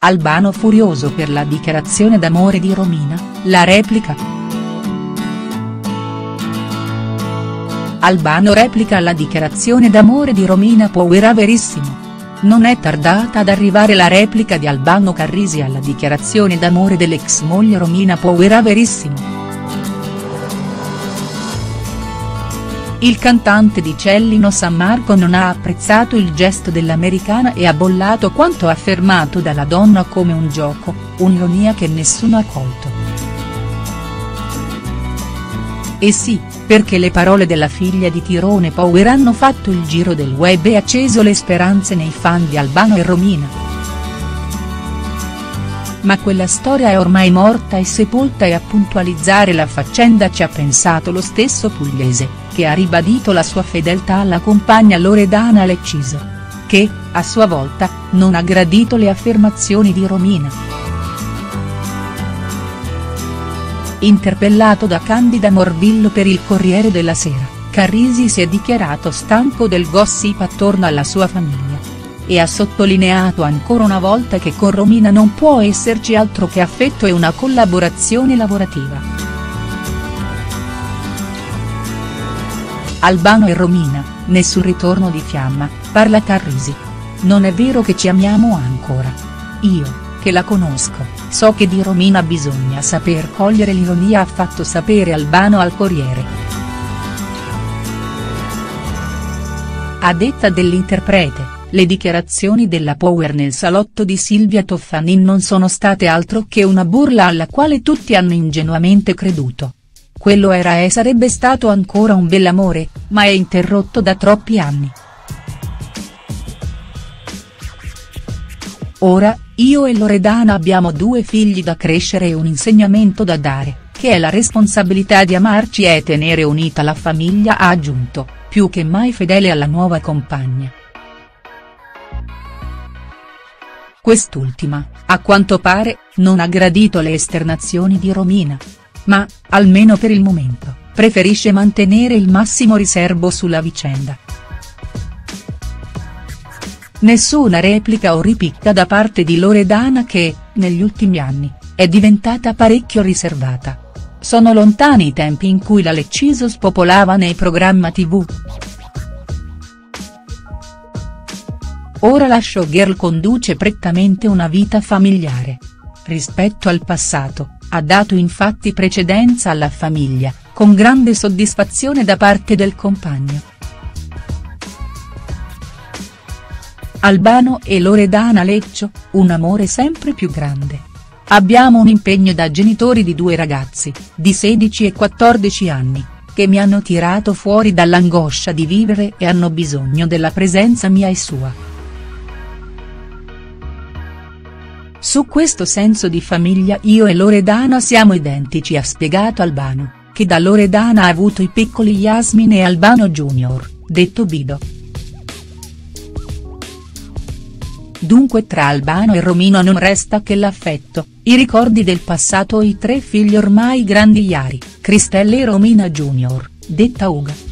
Albano furioso per la dichiarazione d'amore di Romina, la replica. Albano replica la dichiarazione d'amore di Romina Power verissimo. Non è tardata ad arrivare la replica di Albano Carrisi alla dichiarazione d'amore dell'ex moglie Romina Power verissimo. Il cantante di Cellino San Marco non ha apprezzato il gesto dell'americana e ha bollato quanto affermato dalla donna come un gioco, un'ironia che nessuno ha colto. E sì, perché le parole della figlia di Tirone Power hanno fatto il giro del web e acceso le speranze nei fan di Albano e Romina ma quella storia è ormai morta e sepolta e a puntualizzare la faccenda ci ha pensato lo stesso pugliese, che ha ribadito la sua fedeltà alla compagna Loredana Lecciso. Che, a sua volta, non ha gradito le affermazioni di Romina. Interpellato da Candida Morvillo per il Corriere della Sera, Carrisi si è dichiarato stanco del gossip attorno alla sua famiglia e ha sottolineato ancora una volta che con Romina non può esserci altro che affetto e una collaborazione lavorativa. Albano e Romina, nessun ritorno di fiamma, parla Carrisi. Non è vero che ci amiamo ancora. Io, che la conosco, so che di Romina bisogna saper cogliere l'ironia ha fatto sapere Albano al Corriere. A detta dell'interprete, le dichiarazioni della Power nel salotto di Silvia Toffanin non sono state altro che una burla alla quale tutti hanno ingenuamente creduto. Quello era e sarebbe stato ancora un bell'amore, ma è interrotto da troppi anni. Ora, io e Loredana abbiamo due figli da crescere e un insegnamento da dare, che è la responsabilità di amarci e tenere unita la famiglia ha aggiunto, più che mai fedele alla nuova compagna. Quest'ultima, a quanto pare, non ha gradito le esternazioni di Romina. Ma, almeno per il momento, preferisce mantenere il massimo riservo sulla vicenda. Nessuna replica o ripicca da parte di Loredana che, negli ultimi anni, è diventata parecchio riservata. Sono lontani i tempi in cui la Lecciso spopolava nei programma tv. Ora la showgirl conduce prettamente una vita familiare. Rispetto al passato, ha dato infatti precedenza alla famiglia, con grande soddisfazione da parte del compagno. Albano e Loredana Leccio, un amore sempre più grande. Abbiamo un impegno da genitori di due ragazzi, di 16 e 14 anni, che mi hanno tirato fuori dall'angoscia di vivere e hanno bisogno della presenza mia e sua. Su questo senso di famiglia io e Loredana siamo identici ha spiegato Albano, che da Loredana ha avuto i piccoli Yasmin e Albano Junior, detto Bido. Dunque tra Albano e Romino non resta che l'affetto, i ricordi del passato e i tre figli ormai grandi Iari, Cristelle e Romina Junior, detta Uga.